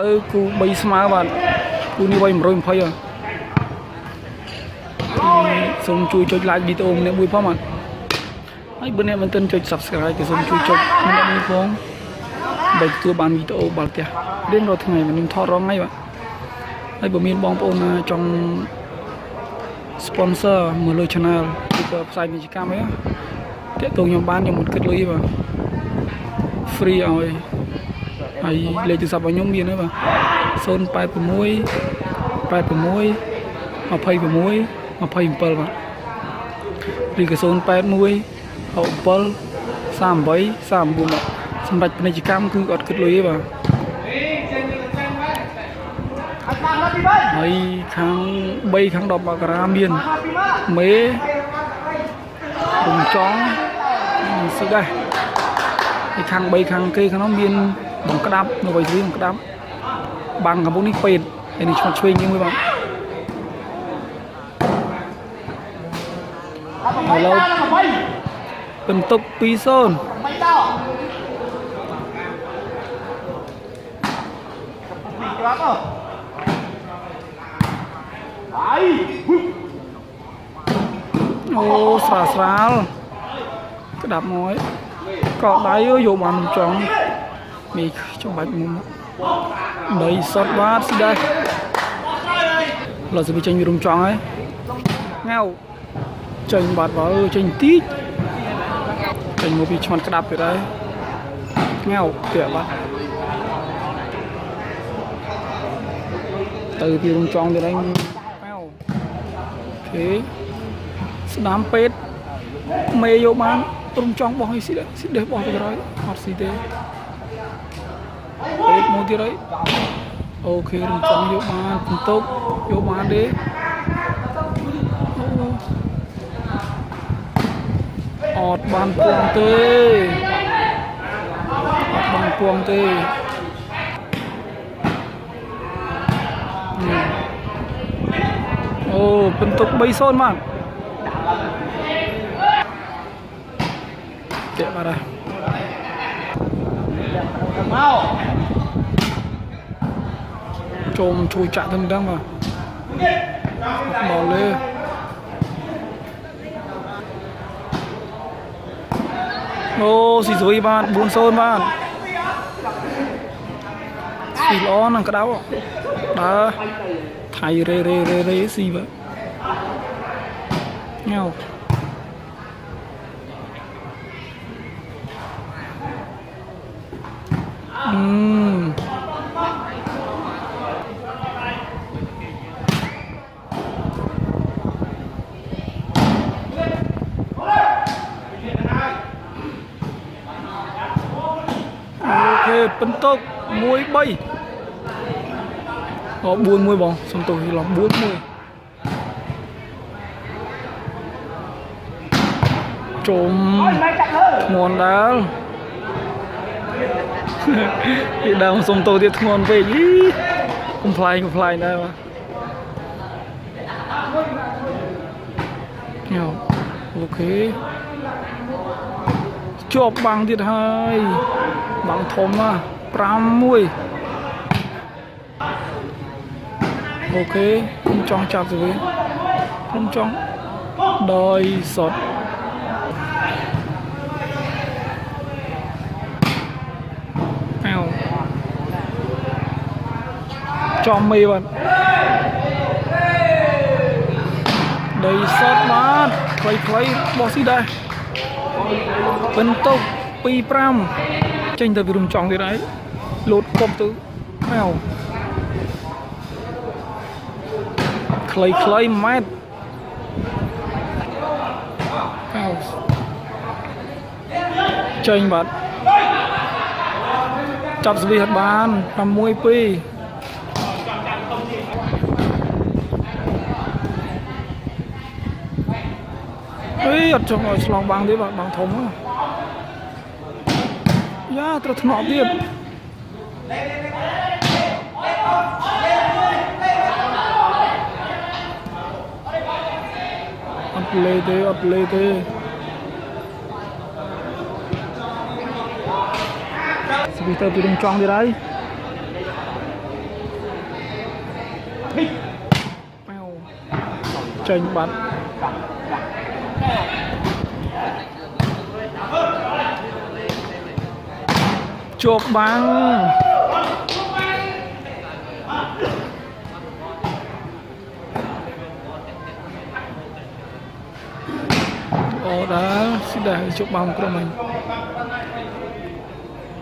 លើគូ3ស្មើបាទគូនេះវ័យ120ហើយសូមជួយចុច like វីដេអូម្នាក់មួយផងបាទហើយបើអ្នកមិនទាន់ចុច Subscribe ក៏សូមជួយចុចម្នាក់មួយផងដើម្បីទទួលបានវីដេអូបាល់ផ្ទះរៀងរាល់ថ្ងៃខ្ញុំថតរាល់ថ្ងៃបាទហើយបើមានបងប្អូនណាចង់ sponsor មកលើ channel ឬក៏ផ្សាយពាណិជ្ជកម្មអីតាក់ទងខ្ញុំបានខ្ញុំមិនគិតលុយទេបាទ free ឲ្យ ហើយលេខទូរស័ព្ទរបស់ខ្ញុំមានហើយបាទ086 86 26 27បាទឬក៏081 67 38 39បាទសម្រាប់ពាណិជ្ជកម្មគឺអត់គិតលុយទេបាទហើយខាង3ខាង10មករាមានមេរំចង់ស៊ីដែរហើយខាង3ខាងគេខាងនោះមាន បង្ក្តាប់នៅវ័យស្រីបង្ក្តាប់បាំងកំពុងនេះពេតហើយនេះឆ្មាត់ឆ្វេងយើងមួយបាទឥឡូវបន្ទុក2-0អូស្រាលស្រាលក្តាប់មកកោដៃអើយយកបានចង់ មីចំបាច់មុំដីសតបាទស្ដេចលោសិបចេញវារុំចង់ហើយងៅចេញបាត់បើចេញតិចចេញមកពីឆ្មាត់ក្តាប់ទៀតហើយងៅទៀតបាទទៅពីរុំចង់ទៀតហើយប៉ៅអូខេស្ដាំពេទ្យមេយកបានរុំចង់បោះឲ្យស៊ីដែរស៊ីដេះបោះទៅក្រោយអត់ស៊ីទេ ពេទ្យមកទៀតហើយអូខេរុំចង់យកបានបន្ទប់យកបានទេអត់បានពងទេអត់បានពងទេអូបន្ទុក3-0មកតាក់បាត់ហើយ មកចូលជួយចាក់ទៅម្ដងបាទមកលើអូស៊ីស្វីបាទ4-0បាទស៊ីល្អ នឹងក្តៅដើរថៃរេរេរេរេស៊ីបាទញ៉ៅអឺអូខេប ពីដើមសុំទោសទៀតធ្ងន់ពេកអីកំ pl ាញកំ pl ាញដែរបាទញ៉ោអូខេជាប់បាំងទៀតហើយបាំងធំណា5 1អូខេខ្ញុំចង់ចាប់ទៅវិញខ្ញុំចង់ដោយសតអៅ ចំមេបាទដីសតបាទខ្លីខ្លីបោះស៊ីដែរបន្ទុក2-5ចេញទៅពីរុំចង់ទៀតហើយលោតគប់ទៅអៅខ្លីខ្លីម៉ែត្រអៅចេញបាទចាប់ស្វីហត់បាន6 2 អត់ចង់ឲ្យឆ្លងបាំងទេបាទបាំងធំហ្នឹងយ៉ាត្រូវថ្នាក់ទៀតអត់លេទេអត់លេទេស្វីតទៅនឹងចង់ទៀតហើយចេញបាត់ ជាប់បាំងអូដែរស៊ីដែរជាប់បាំងក្រុមហ្នឹង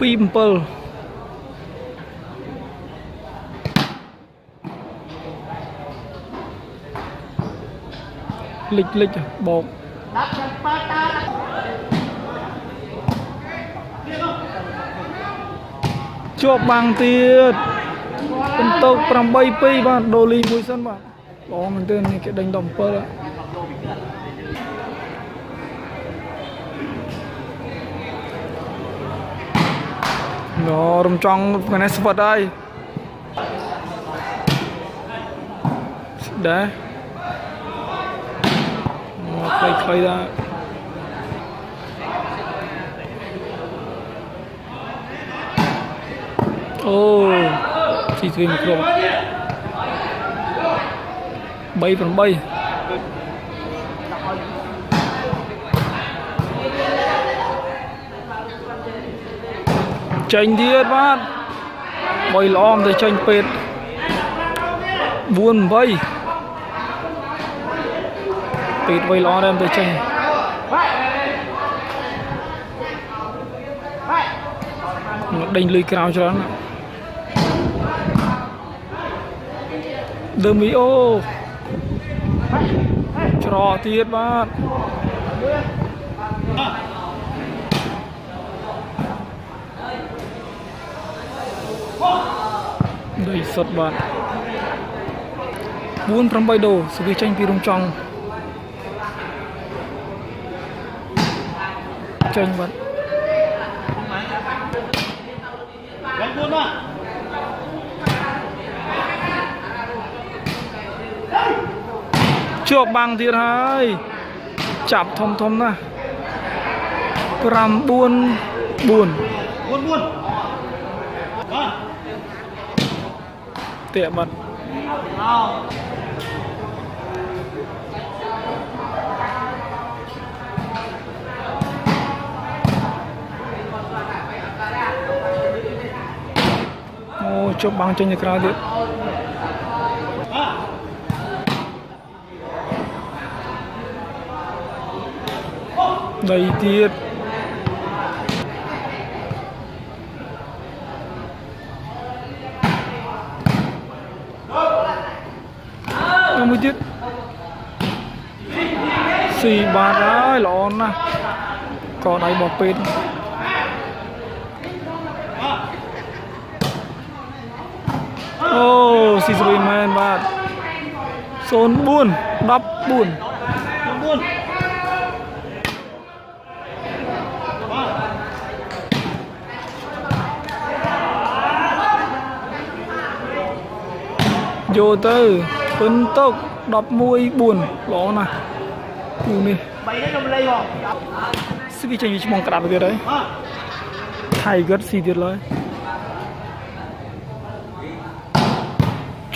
2 7លិចលិចបោក ជាប់បាំងទៀតបន្ទុក8 2បាទដូលីមួយសិនបាទល្អមែនទែននេះគេដេញដល់7ណូរំចង់កណេះស្វិតហើយស្ដែរខ្លីៗដែរ អូស៊ីស្វីមួយគ្រាប់3 8ចេញទៀតបាទបុយល្អមទៅចេញពេទ្យ4 8ពីតវៃល្អដែរទៅចេញមកដេញលុយក្រៅច្រើន ដឺមីអូច្រកទៀតបាទដីសុតបាទ4 8ដូសវិចេញពីរំចង់ចេញបាត់ ជាប់បាំងទៀតហើយចាប់ធំធំណាស់5 4 4 4 4បាទតាក់បាត់ជប់បាំងចេញទៅក្រៅទៀត ដីទៀតមួយទៀតស៊ីបាតហើយល្អណាស់កដៃបោះពេទ្យអូស៊ីស្រីមែនបាទ04 14 14 យកទៅពិនតុក11 4ល្អណាស់គូនេះ3នេះខ្ញុំលេងបងស្វីចេញវាឈ្មោះក្តាប់ទៀតហើយថៃគាត់ស៊ីទៀតឡើយ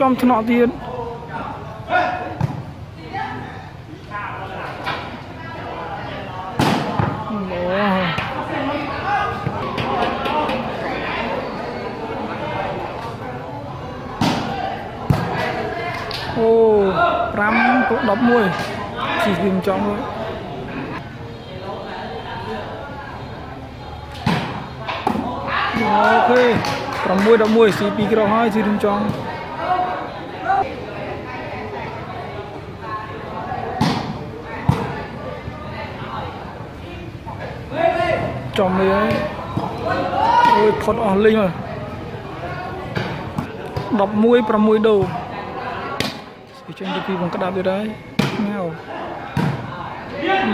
ចំថ្នាក់ទៀតអូ 5ពុក11ជីវាចំលើអូខេ6 11ស៊ី2ក្រោះហើយស៊ីរំចង់ចំនេះហើយអូយផុតអស់លេងហើយ11 6ដូ វាចេញទៅពីវងក្តាប់ទៀតហើយងៅ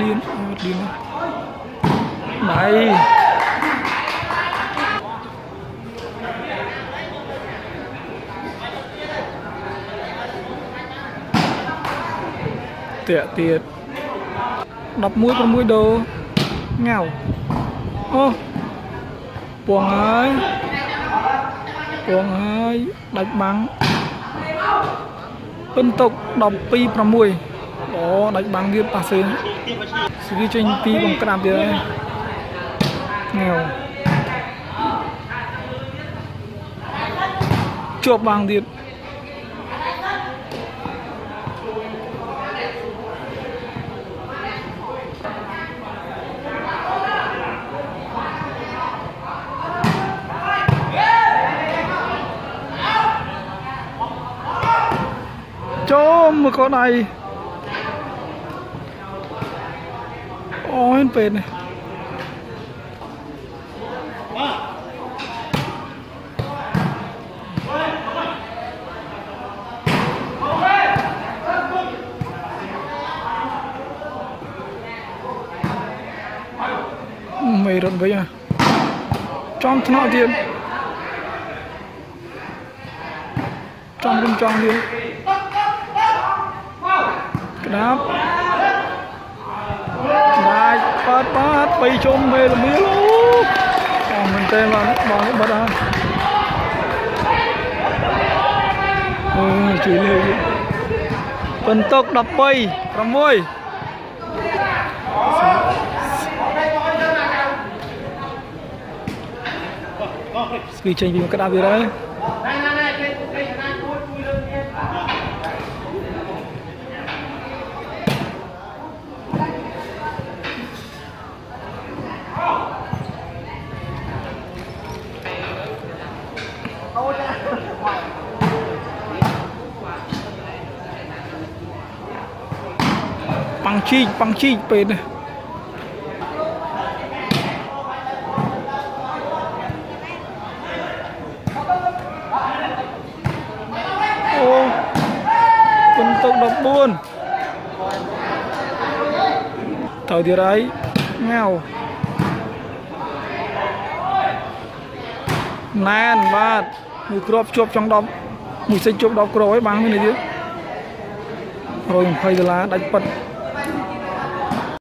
លៀនអត់លៀនណៃតាក់ទៀត11 6ដូងៅអូពងហើយពងហើយដាច់បាំង ពិនតុក12 6អូដាច់បាំងទៀតប៉ះសឿនស្គីចេញពីបង្ក្រាបទៀតហើយងាវជាប់បាំងទៀត ចូលមកកដៃអូយពេននេះមេរត់វិញចំថ្នា ក់ទៀតចំគុំចង់ទៀតក្តាប់ដាច់ប៉ាត់ប៉ាត់បីជុំមេលមៀលអូអស់មែនទេបងបងនេះបាត់ហើយអូជួយលើបន្ទុក13 6ស្គីចេញពីមកក្តាប់ទៀត ជីកប៉ាំងជីកពេលនេះអូបន្ទុក14ទៅទៀតហើយងាវណែនបាទមួយគ្រាប់ជាប់ចង់10មួយសិចជាប់10គ្រាប់ហើយបាំងនេះទៀត120ដុល្លារដាច់ប៉ិត